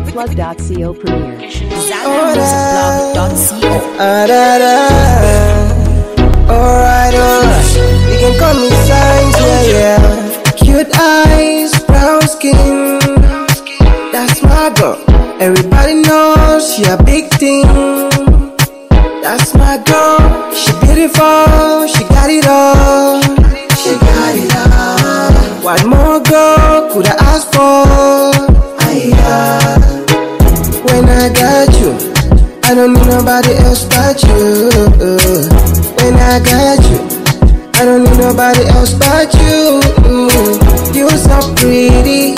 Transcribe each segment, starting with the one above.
zedplug.co premiere. ZambianMusicBlog.co. Ah, da, da. Alright, alright. You can call me Signz, yeah, yeah. Cute eyes, brown skin. That's my girl. Everybody knows she a big thing. That's my girl. She beautiful, she got it all. When I got you, I don't need nobody else but you. You so pretty,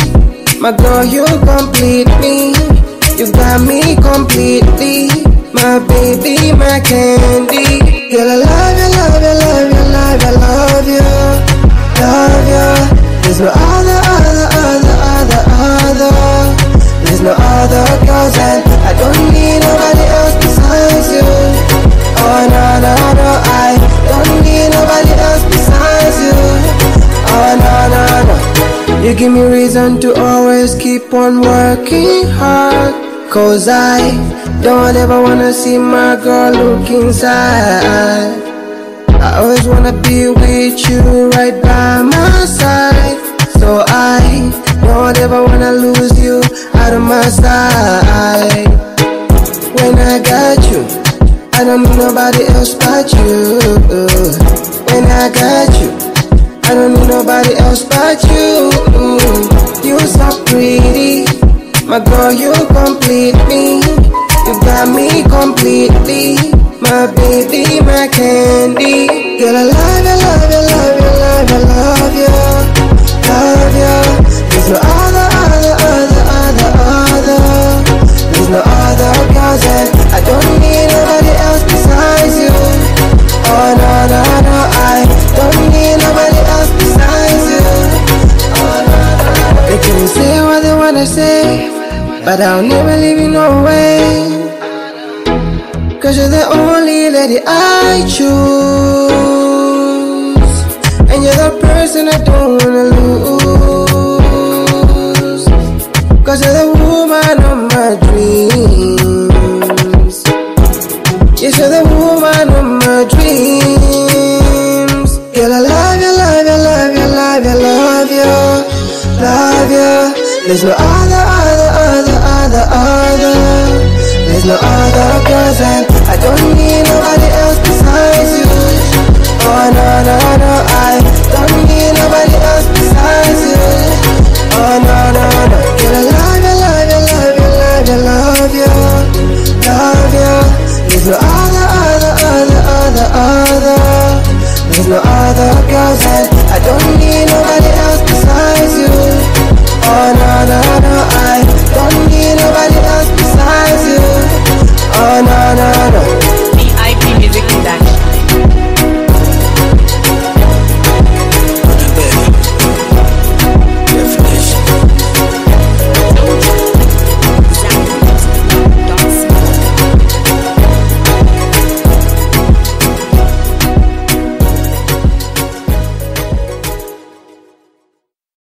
my girl, you complete me. You got me completely, my baby, my candy. Girl, I love you, love you, love you, love you, love you, love you. There's no other, other, other, other, other. There's no other girls and I don't need you give me reason to always keep on working hard. Cause I don't ever wanna see my girl looking sad. I always wanna be with you right by my side. So I don't ever wanna lose you out of my sight. When I got you, I don't need nobody else but you. When I got you, I don't need nobody else but you. My girl, you complete me. You got me completely, my baby, my candy. Girl, I love you, love you, love you, love you, love you, love you. There's no other, other, other, other, other. There's no other girls and I don't need nobody else besides you. Oh no, no, no, I don't need nobody else besides you. Oh no, no, no. They can say what they wanna say, but I'll never leave you no way. Cause you're the only lady I choose. And you're the person I don't wanna lose. Cause you're the woman of my dreams. Yes, you're the woman of my dreams. Girl, I love you, love you, love you, love you, love you, love you. There's no other, the other.